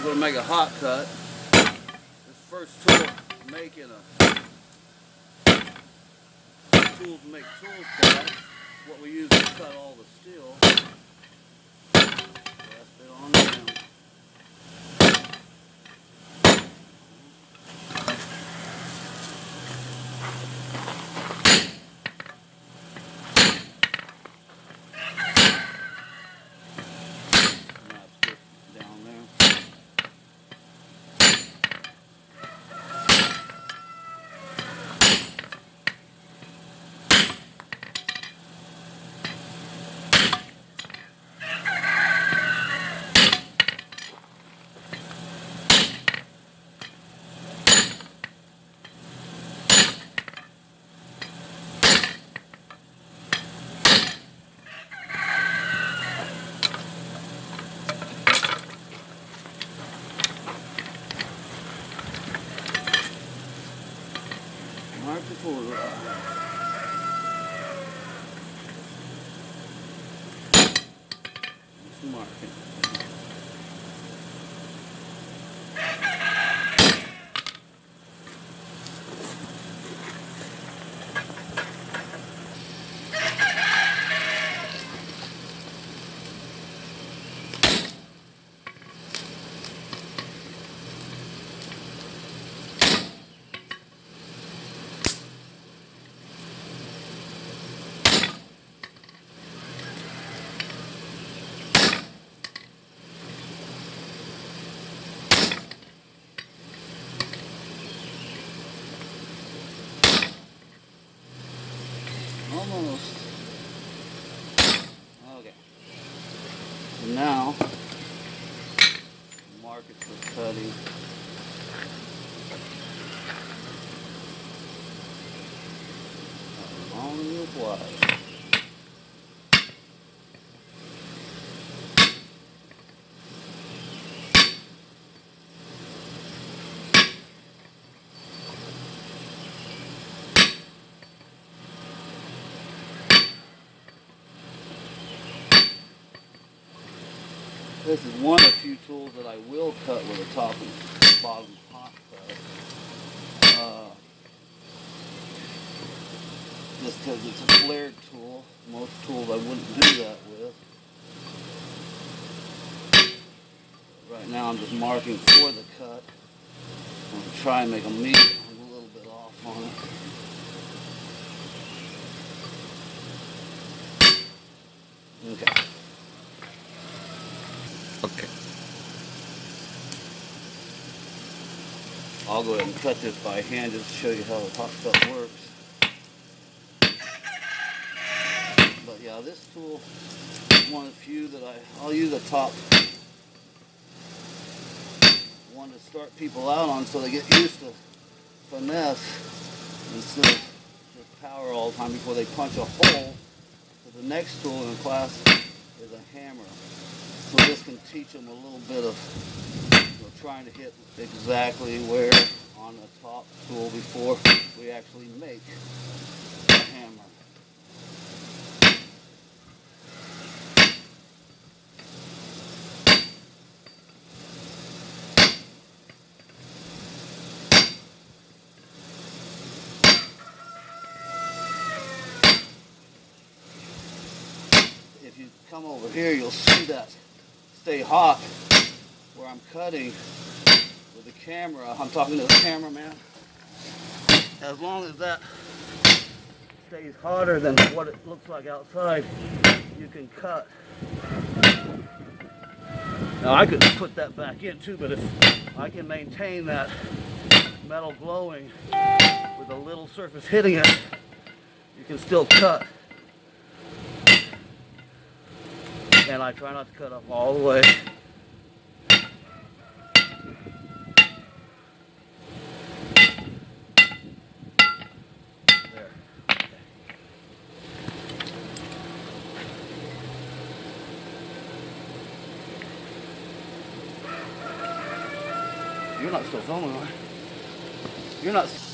We're going to make a hot cut. This first tool making a tools to make tools cut. What we use to cut all the steel. Rest Mark the photo. Just mark it. Almost. Okay. So now, mark it for cutting. As long as it's wide. This is one of few tools that I will cut with a top and bottom hot cut. Uh, just because it's a flared tool. Most tools I wouldn't do that with. Right now I'm just marking for the cut. I'm going to try and make a meet. I'm a little bit off on it. Okay. Okay. I'll go ahead and cut this by hand just to show you how the hot cut works. Yeah, this tool is one of the few that I, I'll use a top one to start people out on so they get used to finesse instead of just power all the time before they punch a hole. The next tool in the class is a hammer. So this can teach them a little bit of you know, trying to hit exactly where on the top tool before we actually make come over here, you'll see that stay hot where I'm cutting with the camera. I'm talking to the cameraman. As long as that stays hotter than what it looks like outside, you can cut. Now I could put that back in too, but if I can maintain that metal glowing with a little surface hitting it, you can still cut. And I try not to cut up all the way. There. You're not still filming, are you? You're not.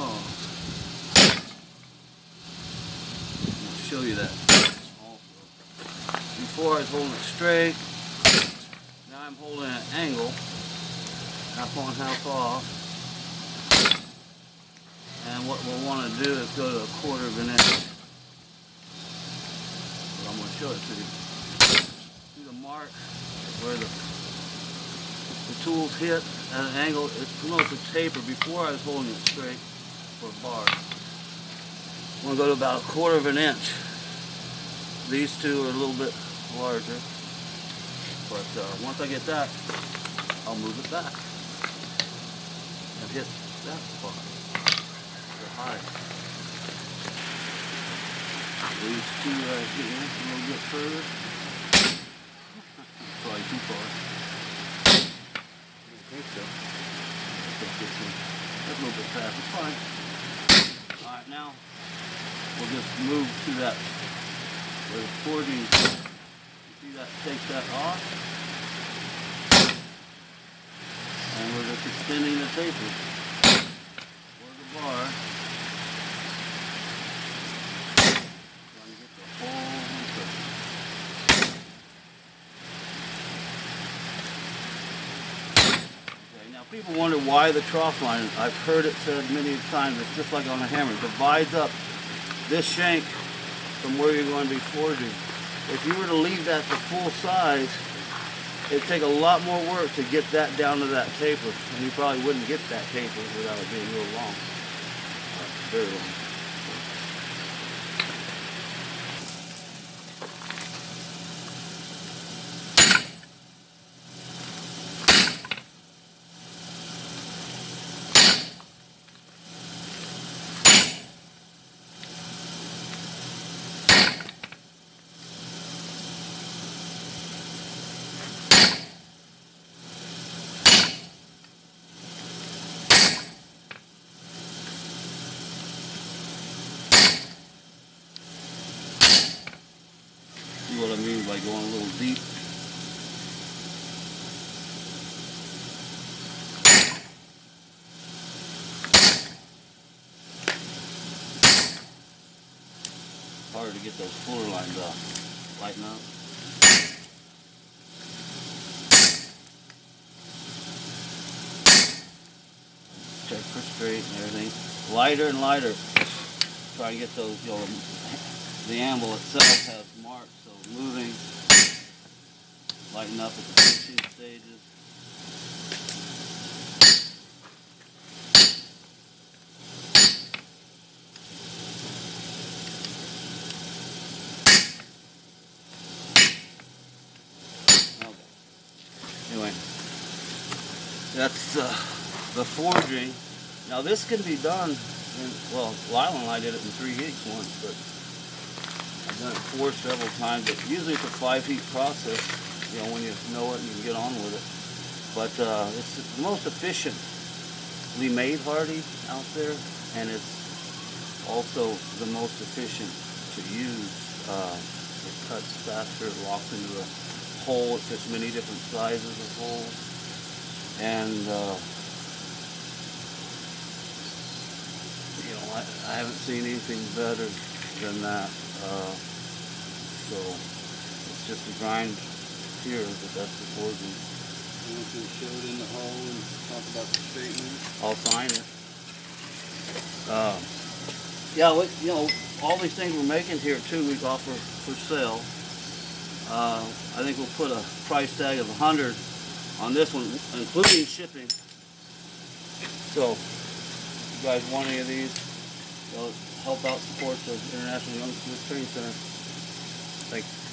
Off. I'll show you that. Before I was holding it straight, now I'm holding an angle, half on, half off. And what we'll want to do is go to a quarter of an inch. But I'm going to show it to you. See the mark where the the tools hit at an angle, it's a taper before I was holding it straight for a bar. I'm going to go to about a quarter of an inch. These two are a little bit larger. But uh, once I get that, I'll move it back. And hit that spot. The high. These two right here, a little bit further. Probably too far think so. That's a little bit fast. It's fine. Alright, now. We'll just move to that where the forging, see that, take that off. And we're just extending the taper for the bar. Trying to get the whole people wonder why the trough line, I've heard it said many times, it's just like on a hammer. It divides up this shank from where you're going to be forging. If you were to leave that to full size, it'd take a lot more work to get that down to that taper. And you probably wouldn't get that taper without it being real long. Very long. By going a little deep. Hard to get those fuller lines off. Lighten up. Check for straight and everything. Lighter and lighter. Try and get those, you know, the anvil itself has marks, so moving, lighten up at the finishing stages. That's uh, the forging. Now this can be done, in, well, Lyle and I did it in three weeks once, but I've done it four several times, but usually it's a five heat process, you know, when you know it and you can get on with it. But uh, it's the most efficiently made hardie out there, and it's also the most efficient to use. Uh, it cuts faster, it locks into the hole, it fits many different sizes of holes, and uh, you know, I, I haven't seen anything better than that. Uh, so it's just a grind here, but that's the forging. You want to show it in the hole and talk about the straightening? I'll sign it. Uh, yeah, we, you know, all these things we're making here too, we offer for sale. Uh, I think we'll put a price tag of 100 on this one, including shipping. So, if you guys want any of these, they'll help out support the International Young Smith Training Center. Thanks.